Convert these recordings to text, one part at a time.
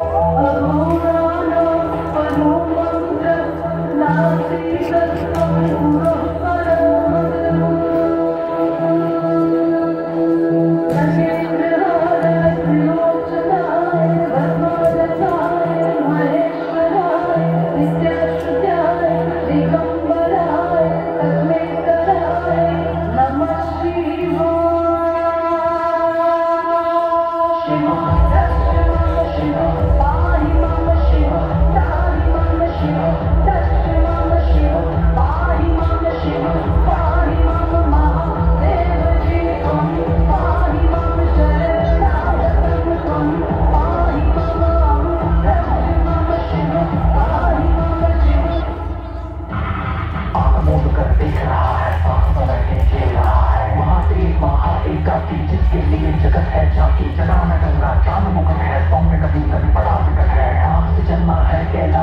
Oh,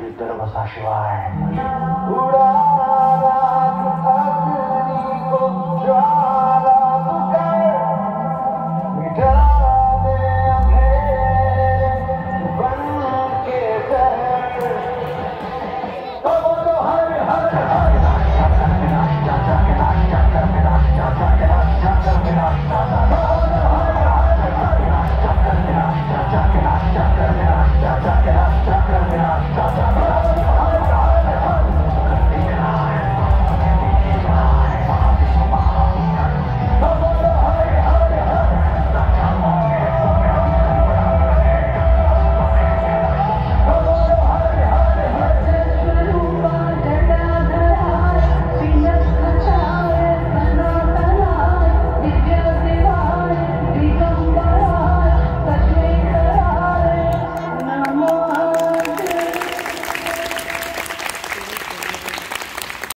भीतर बसा शिवाय उड़ा रात अग्नि को